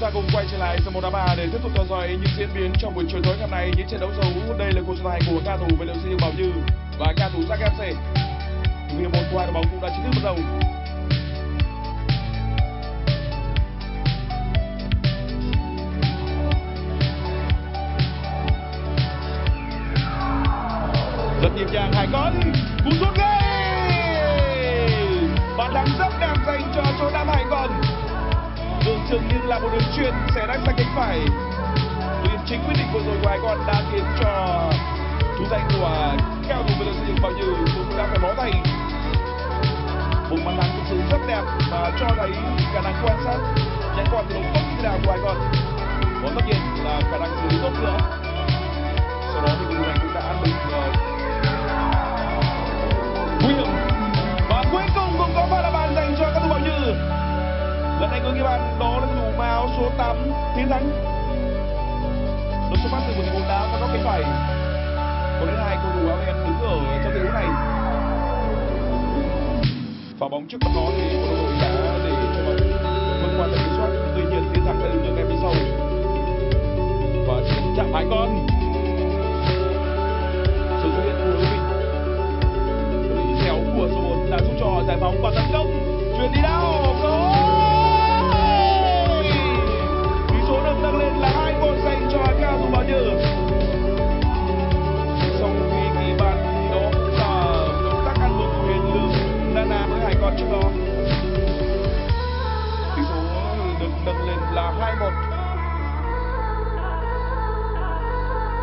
chúng ta cùng quay trở lại sân bóng đá bà để tiếp tục theo dõi những diễn biến trong buổi chiều tối ngày hôm nay. Những trận đấu dấu đây là cuộc so tài của ca thủ về đội bảo như và ca thủ Giác FC hiệp một qua đội bóng cũng đã chính thức bắt đầu. Rất nhịp nhàng hải con cú sút ghê bàn thắng rất đẹp dành cho chỗ nam hải trường như là một đường chuyền sẽ đánh sang cánh phải. Điểm chính quyết định vừa rồi của hải con đã khiến cho thủ thành của cao thủ về xây bao nhiêu cũng đã phải bó tay. Một mặt thắng thực sự rất đẹp và cho thấy khả năng quan sát nhãn quan thi đấu tốt như thế nào của ai con và tất nhiên là khả năng xử lý tốt nữa. Sau đó thì cầu thủ này cũng đã ăn được ờ, tiến thắng xuất phát từ một bóng đá và góc cánh phải. Có đến hai cầu thủ áo đen đứng ở trong tình huống này. Pha bóng trước mặt nó thì một đội đã để cho bóng vượt qua tầm kiểm soát. Tuy nhiên tiến thẳng lên đường ngay phía sau. Và chạm hai con. Sự xuất hiện của trước đó tỷ số được nâng lên là hai một.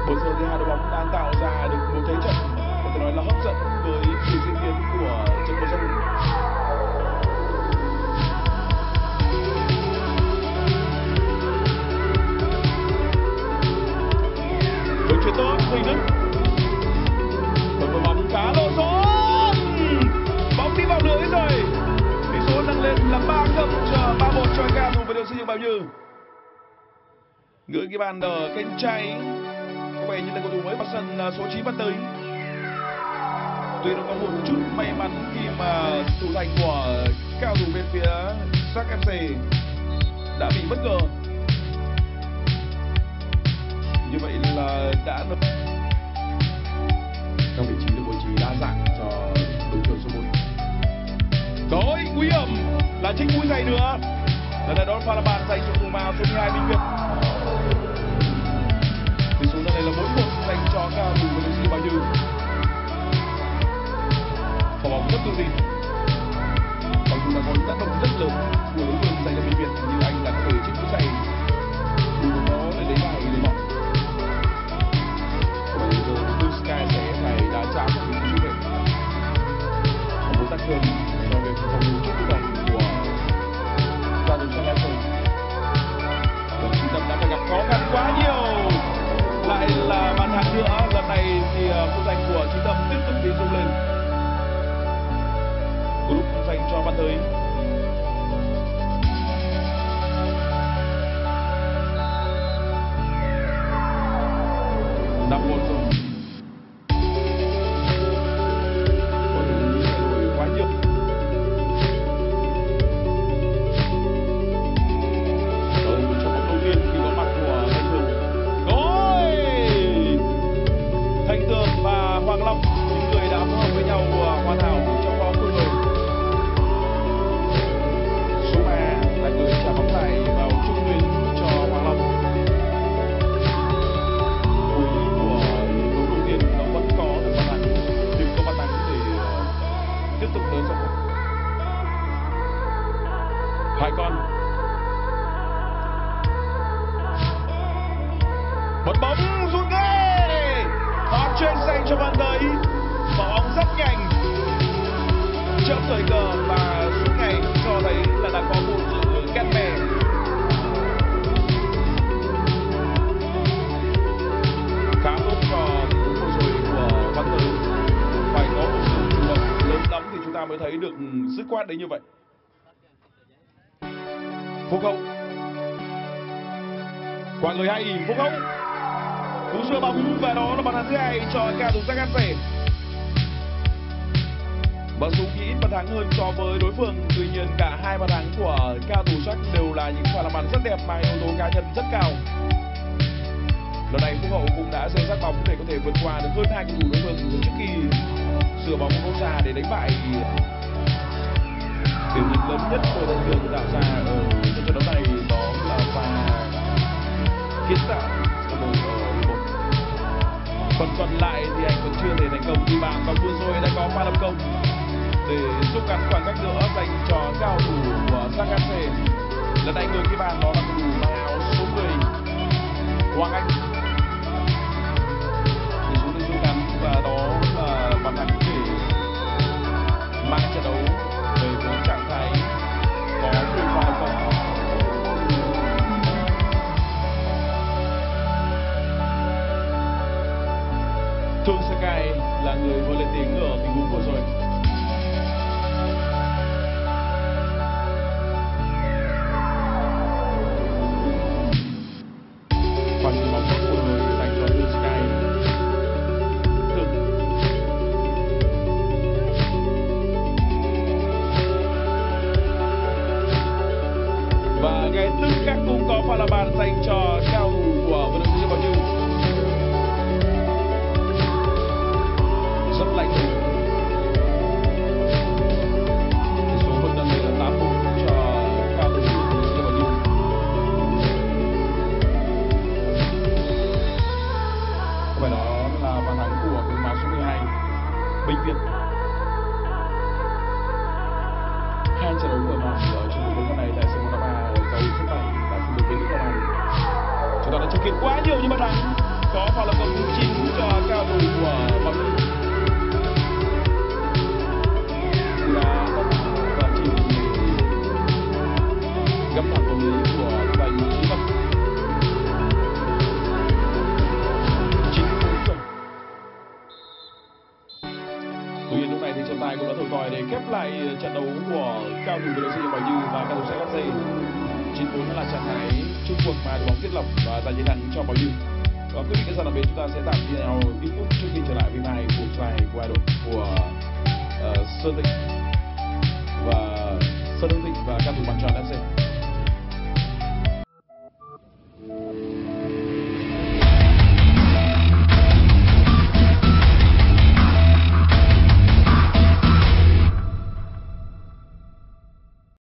Bây giờ thì hai đội bóng đang tạo ra được một thế trận. Có thể nói là hấp dẫn với sự diễn biến của trận bóng đội xây dựng Bảo Như Gửi cái bàn ở cánh trái Có vẻ như là cầu thủ mới bắt sân là số 9 bắt tới Tuy nó có một chút may mắn khi mà thủ thành của cao thủ bên phía Sắc FC đã bị bất ngờ. Như vậy là đã được trong vị trí được bố trí đa dạng cho đối tượng số 1 đối nguy hiểm. Là trích mũi dày nữa lần này đó pha là bàn dành cho cùng vào số 12 Minh Việt. Tỷ số lần này là 4-1 dành cho cao thủ của đội bao nhiêu quả bóng rất tự tin. Mặc dù là có những tác động rất lớn của đối phương tới. Thấy được ừ, dứt khoát đấy như vậy. Phúc Hậu. Quả người hay Phúc Hậu. Cú sửa bóng và đó là bàn thắng thứ hai cho cả thủ Giác FC Mặc dù khi ít bàn thắng hơn so với đối phương, tuy nhiên cả hai bàn thắng của cao thủ sắc đều là những pha làm bàn rất đẹp mang yếu tố cá nhân rất cao. Lần này Phúc Hậu cũng đã gieo sát bóng để có thể vượt qua được hơn hai cầu thủ đối phương trước khi sửa bóng của gia để đánh bại điểm nhấn lớn nhất của đội tuyển tạo ra ở trận đấu này đó là pha kiến tạo của đội ờ, một. Phần còn lại thì anh vẫn chưa thể thành công khi bàn và vừa rồi đã có pha lập công để rút ngắn khoảng cách nữa dành cho cao thủ của Sakase lần này người ghi bàn đó là cầu thủ mang áo số 10 Hoàng Anh. Cao thủ của đội xây Bảo Như và cầu thủ sẽ dây chín bốn là trạng thái chung cuộc mà đội bóng thiết lập và giành chiến thắng cho Bảo Như và quý vị các bạn đặc biệt chúng ta sẽ tạm video ít phút trước khi trở lại với hai cuộc dài của đội của uh, Sơn Tịnh. Và Sơn Đông Thịnh và các thủ bàn tròn FC